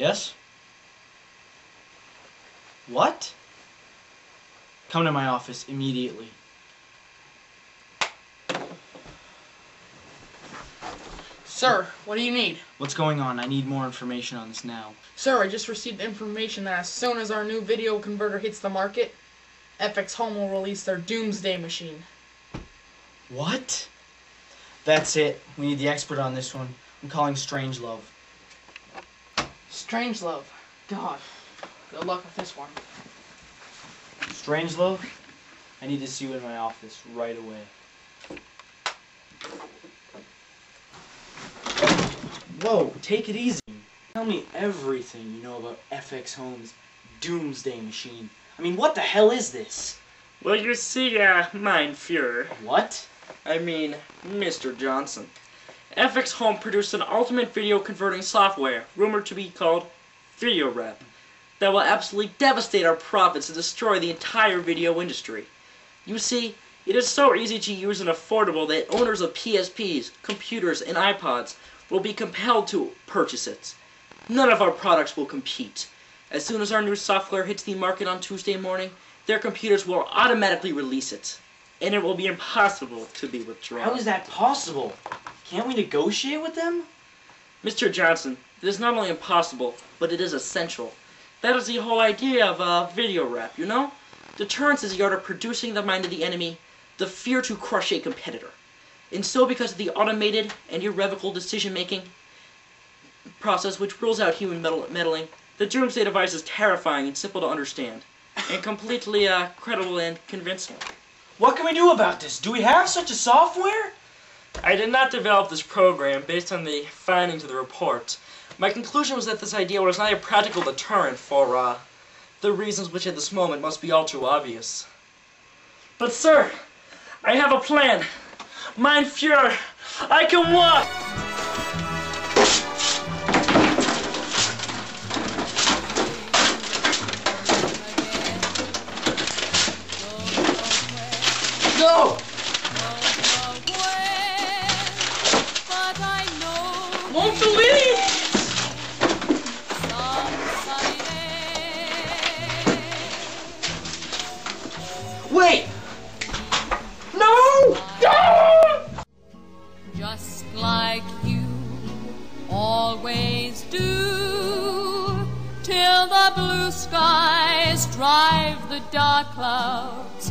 Yes? What? Come to my office immediately. Sir, what do you need? What's going on? I need more information on this now. Sir, I just received information that as soon as our new video converter hits the market, FX Home will release their Doomsday machine. What? That's it. We need the expert on this one. I'm calling Strangelove. Strangelove. God. Good luck with this one. Strangelove? I need to see you in my office right away. Whoa, take it easy. Tell me everything you know about FX Home's Doomsday Machine. I mean, what the hell is this? Well, you see, uh, Mein Fuhrer, What? I mean, Mr. Johnson. FX Home produced an ultimate video converting software, rumored to be called Video Wrap, that will absolutely devastate our profits and destroy the entire video industry. You see, it is so easy to use and affordable that owners of PSPs, computers, and iPods will be compelled to purchase it. None of our products will compete. As soon as our new software hits the market on Tuesday morning, their computers will automatically release it, and it will be impossible to be withdrawn. How is that possible? Can't we negotiate with them? Mr. Johnson, it is not only impossible, but it is essential. That is the whole idea of uh, video wrap, you know? Deterrence is the art of producing the mind of the enemy, the fear to crush a competitor. And so because of the automated and irrevocable decision-making process which rules out human meddl- meddling, the Doomsday device is terrifying and simple to understand, and completely uh, credible and convincing. What can we do about this? Do we have such a software? I did not develop this program based on the findings of the report. My conclusion was that this idea was not a practical deterrent for, uh, the reasons which at this moment must be all too obvious. But sir, I have a plan. Mein Fuhrer, I can walk! Go! Won't! Wait! No! just like you always do, till the blue skies drive the dark clouds